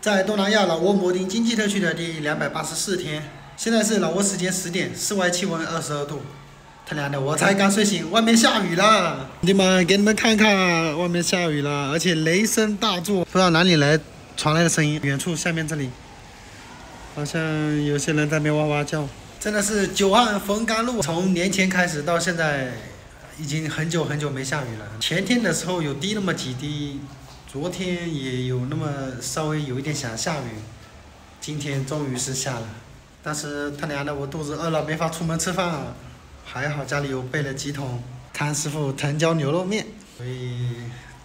在东南亚老挝摩丁经济特区的第两百八十四天，现在是老挝时间十点，室外气温二十二度。他娘的，我才刚睡醒，外面下雨了！兄弟们，给你们看看，外面下雨了，而且雷声大作，不知道哪里来传来的声音。远处下面这里，好像有些人在那边哇哇叫。真的是久旱逢甘露，从年前开始到现在，已经很久很久没下雨了。前天的时候有滴那么几滴。昨天也有那么稍微有一点想下雨，今天终于是下了，但是他娘的我肚子饿了，没法出门吃饭，还好家里有备了几桶康师傅藤椒牛肉面，所以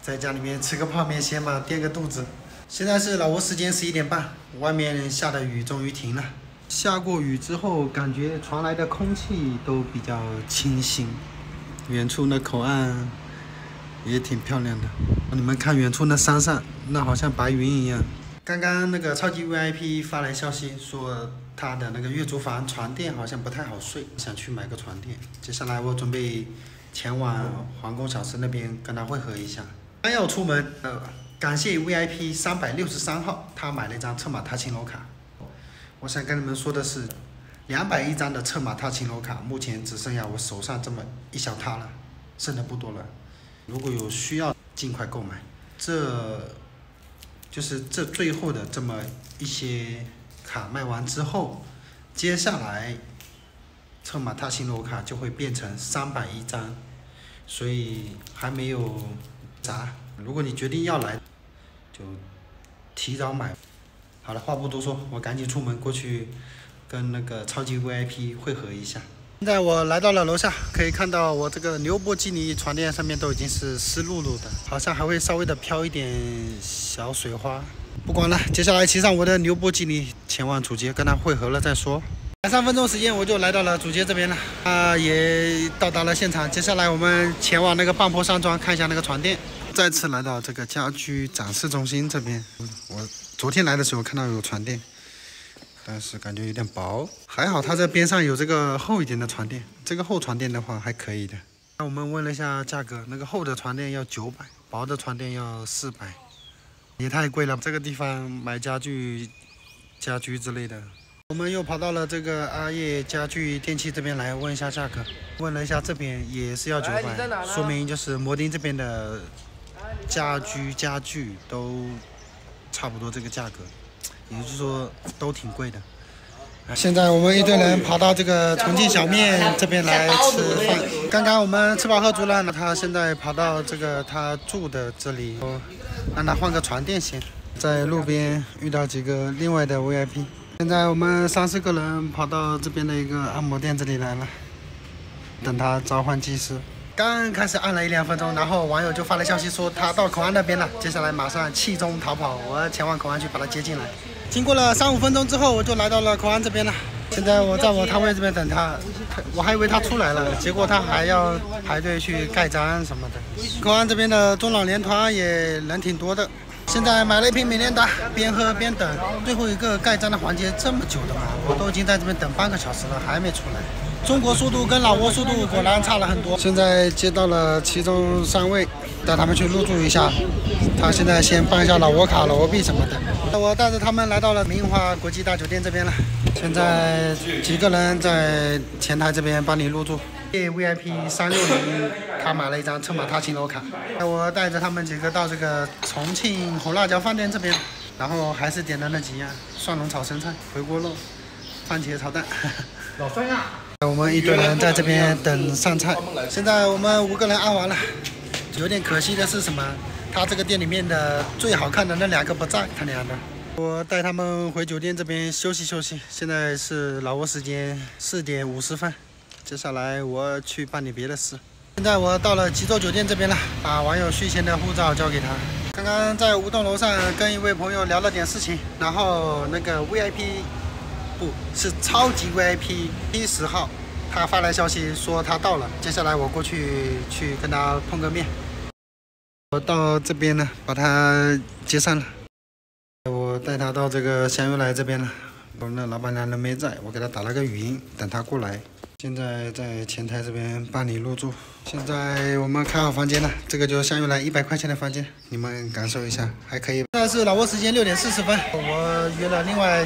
在家里面吃个泡面先嘛，垫个肚子。现在是老挝时间十一点半，外面下的雨终于停了。下过雨之后，感觉传来的空气都比较清新，远处那口岸。也挺漂亮的，你们看远处那山上，那好像白云一样。刚刚那个超级 VIP 发来消息说，他的那个月租房床垫好像不太好睡，想去买个床垫。接下来我准备前往皇宫小吃那边跟他会合一下。刚要出门，呃，感谢 VIP 三百六十三号，他买了一张策马踏青楼卡。我想跟你们说的是，两百一张的策马踏青楼卡，目前只剩下我手上这么一小沓了，剩的不多了。如果有需要，尽快购买。这，就是这最后的这么一些卡卖完之后，接下来，策马踏青楼卡就会变成三百一张，所以还没有砸。如果你决定要来，就提早买。好了，话不多说，我赶紧出门过去，跟那个超级 VIP 汇合一下。现在我来到了楼下，可以看到我这个牛波基尼床垫上面都已经是湿漉漉的，好像还会稍微的飘一点小水花。不管了，接下来骑上我的牛波基尼前往主街，跟他汇合了再说。两三分钟时间我就来到了主街这边了，啊，也到达了现场。接下来我们前往那个半坡山庄看一下那个床垫。再次来到这个家居展示中心这边，我昨天来的时候看到有床垫。但是感觉有点薄，还好它这边上有这个厚一点的床垫，这个厚床垫的话还可以的。那我们问了一下价格，那个厚的床垫要九百，薄的床垫要四百，也太贵了。这个地方买家具、家居之类的，我们又跑到了这个阿叶家具电器这边来问一下价格。问了一下这边也是要九百，说明就是摩丁这边的家居家具都差不多这个价格。也就是说，都挺贵的。现在我们一堆人跑到这个重庆小面这边来吃饭。刚刚我们吃饱喝足了，他现在跑到这个他住的这里，让他换个床垫先。在路边遇到几个另外的 VIP。现在我们三四个人跑到这边的一个按摩店这里来了，等他召唤技师。刚开始按了一两分钟，然后网友就发来消息说他到口岸那边了。接下来马上弃中逃跑，我前往口岸去把他接进来。经过了三五分钟之后，我就来到了口岸这边了。现在我在我摊位这边等他，我还以为他出来了，结果他还要排队去盖章什么的。口岸这边的中老年团也人挺多的。现在买了一瓶美年达，边喝边等最后一个盖章的环节，这么久的吗？我都已经在这边等半个小时了，还没出来。中国速度跟老挝速度果然差了很多。现在接到了其中三位，带他们去入住一下。他现在先办一下老挝卡、老挝币什么的。那我带着他们来到了明华国际大酒店这边了。现在几个人在前台这边帮你入住。VIP 三六零，他买了一张策马踏青楼卡。那我带着他们几个到这个重庆红辣椒饭店这边，然后还是点的那几样：蒜蓉炒生菜、回锅肉、番茄炒蛋。老三呀！我们一堆人在这边等上菜。现在我们五个人按完了。有点可惜的是什么？他这个店里面的最好看的那两个不在，他娘的！我带他们回酒店这边休息休息。现在是老挝时间四点五十分，接下来我去办理别的事。现在我到了吉州酒店这边了，把网友续签的护照交给他。刚刚在五栋楼上跟一位朋友聊了点事情，然后那个 VIP 不是超级 VIP 一十号，他发来消息说他到了，接下来我过去去跟他碰个面。我到这边了，把他接上了。我带他到这个香油来这边了。我们的老板娘人没在，我给他打了个语音，等他过来。现在在前台这边办理入住。现在我们开好房间了，这个就是香油来一百块钱的房间，你们感受一下，还可以。现在是老挝时间六点四十分，我约了另外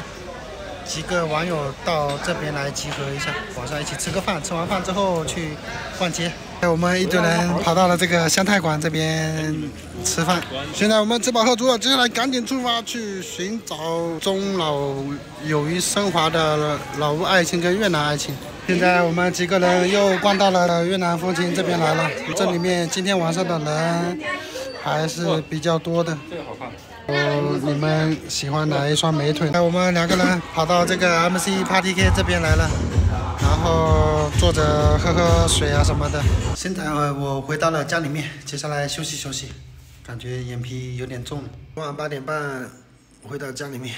几个网友到这边来集合一下，晚上一起吃个饭，吃完饭之后去逛街。我们一堆人跑到了这个湘泰馆这边吃饭。现在我们吃饱喝足了，接下来赶紧出发去寻找中老友谊升华的老挝爱情跟越南爱情。现在我们几个人又逛到了越南风情这边来了，这里面今天晚上的人还是比较多的。这个好看。哦，你们喜欢哪一双美腿？我们两个人跑到这个 MC Party K 这边来了。然后坐着喝喝水啊什么的。现在我回到了家里面，接下来休息休息，感觉眼皮有点重。昨晚八点半回到家里面，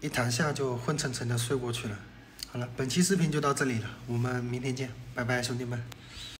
一躺下就昏沉沉的睡过去了。好了，本期视频就到这里了，我们明天见，拜拜，兄弟们。